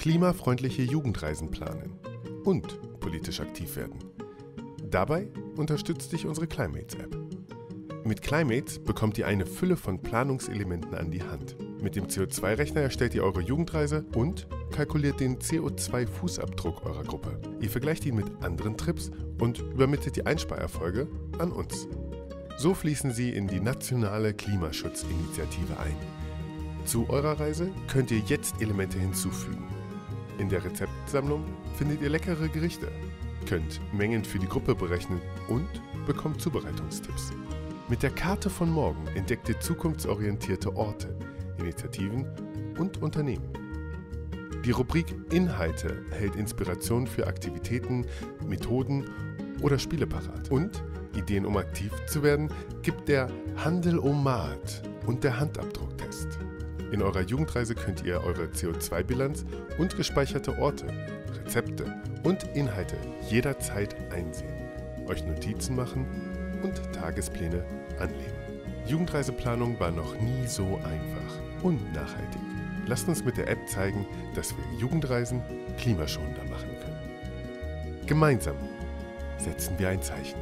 klimafreundliche Jugendreisen planen und politisch aktiv werden. Dabei unterstützt dich unsere Climates-App. Mit Climates bekommt ihr eine Fülle von Planungselementen an die Hand. Mit dem CO2-Rechner erstellt ihr eure Jugendreise und kalkuliert den CO2-Fußabdruck eurer Gruppe. Ihr vergleicht ihn mit anderen Trips und übermittelt die Einsparerfolge an uns. So fließen sie in die nationale Klimaschutzinitiative ein. Zu eurer Reise könnt ihr jetzt Elemente hinzufügen. In der Rezeptsammlung findet ihr leckere Gerichte, könnt Mengen für die Gruppe berechnen und bekommt Zubereitungstipps. Mit der Karte von morgen entdeckt ihr zukunftsorientierte Orte, Initiativen und Unternehmen. Die Rubrik Inhalte hält Inspiration für Aktivitäten, Methoden oder Spiele parat. Und Ideen, um aktiv zu werden, gibt der Handel Omat und der Handabdrucktest. In eurer Jugendreise könnt ihr eure CO2-Bilanz und gespeicherte Orte, Rezepte und Inhalte jederzeit einsehen, euch Notizen machen und Tagespläne anlegen. Jugendreiseplanung war noch nie so einfach und nachhaltig. Lasst uns mit der App zeigen, dass wir Jugendreisen klimaschonender machen können. Gemeinsam setzen wir ein Zeichen.